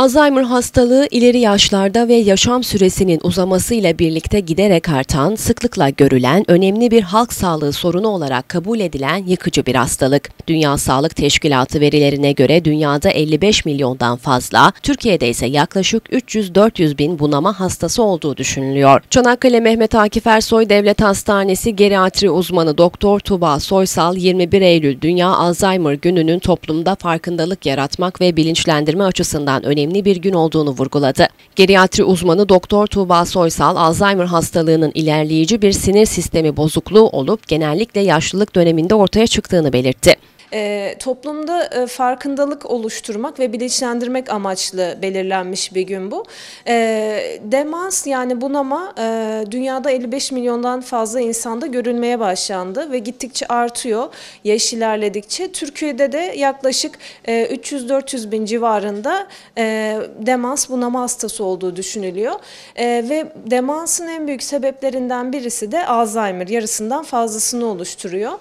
Alzheimer hastalığı ileri yaşlarda ve yaşam süresinin uzamasıyla birlikte giderek artan, sıklıkla görülen, önemli bir halk sağlığı sorunu olarak kabul edilen yıkıcı bir hastalık. Dünya Sağlık Teşkilatı verilerine göre dünyada 55 milyondan fazla, Türkiye'de ise yaklaşık 300-400 bin bunama hastası olduğu düşünülüyor. Çanakkale Mehmet Akif Ersoy Devlet Hastanesi geriatri uzmanı Doktor Tuba Soysal 21 Eylül Dünya Alzheimer Günü'nün toplumda farkındalık yaratmak ve bilinçlendirme açısından önemli önemli bir gün olduğunu vurguladı. Geriatri uzmanı Doktor Tuğba Soysal, Alzheimer hastalığının ilerleyici bir sinir sistemi bozukluğu olup genellikle yaşlılık döneminde ortaya çıktığını belirtti e, toplumda e, farkındalık oluşturmak ve bilinçlendirmek amaçlı belirlenmiş bir gün bu. E, demans yani bunama e, dünyada 55 milyondan fazla insanda görülmeye başlandı ve gittikçe artıyor yaş ilerledikçe. Türkiye'de de yaklaşık e, 300-400 bin civarında e, demans bunama hastası olduğu düşünülüyor. E, ve demansın en büyük sebeplerinden birisi de Alzheimer yarısından fazlasını oluşturuyor.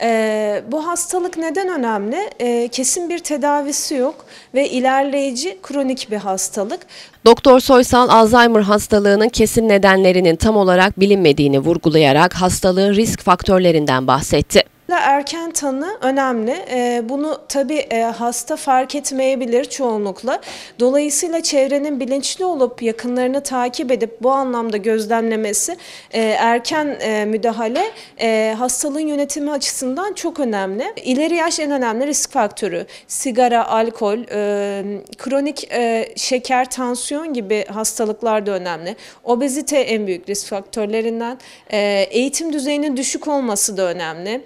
E, bu hastalık neden neden önemli? E, kesin bir tedavisi yok ve ilerleyici kronik bir hastalık. Doktor Soysal Alzheimer hastalığının kesin nedenlerinin tam olarak bilinmediğini vurgulayarak hastalığın risk faktörlerinden bahsetti erken tanı önemli. E, bunu tabii e, hasta fark etmeyebilir çoğunlukla. Dolayısıyla çevrenin bilinçli olup yakınlarını takip edip bu anlamda gözlemlemesi e, erken e, müdahale hastalığın yönetimi açısından çok önemli. İleri yaş en önemli risk faktörü. Sigara, alkol, kronik şeker, tansiyon gibi hastalıklar da önemli. Obezite en büyük risk faktörlerinden. Eğitim düzeyinin düşük olması da önemli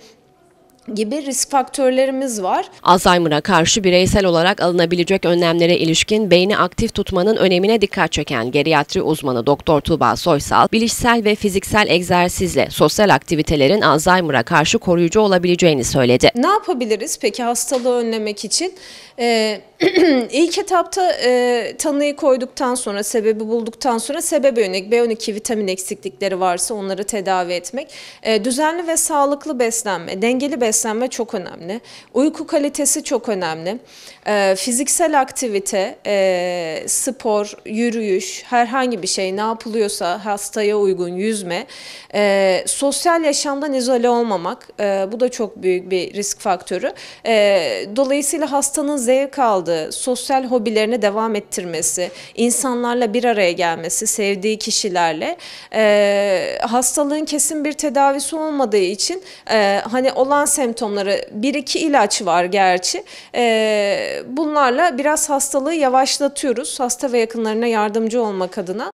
gibi risk faktörlerimiz var. Alzheimer'a karşı bireysel olarak alınabilecek önlemlere ilişkin beyni aktif tutmanın önemine dikkat çeken geriatri uzmanı Doktor Tuğba Soysal, bilişsel ve fiziksel egzersizle sosyal aktivitelerin Alzheimer'a karşı koruyucu olabileceğini söyledi. Ne yapabiliriz peki hastalığı önlemek için? Ee, ilk etapta e, tanıyı koyduktan sonra, sebebi bulduktan sonra sebebe yönelik B12 vitamin eksiklikleri varsa onları tedavi etmek. E, düzenli ve sağlıklı beslenme, dengeli beslenme beslenme çok önemli. Uyku kalitesi çok önemli. E, fiziksel aktivite, e, spor, yürüyüş, herhangi bir şey ne yapılıyorsa hastaya uygun yüzme. E, sosyal yaşamdan izole olmamak, e, bu da çok büyük bir risk faktörü. E, dolayısıyla hastanın zevk aldığı, sosyal hobilerini devam ettirmesi, insanlarla bir araya gelmesi, sevdiği kişilerle e, hastalığın kesin bir tedavisi olmadığı için e, hani olan sem semptomları bir iki ilaç var gerçi. E, bunlarla biraz hastalığı yavaşlatıyoruz hasta ve yakınlarına yardımcı olmak adına.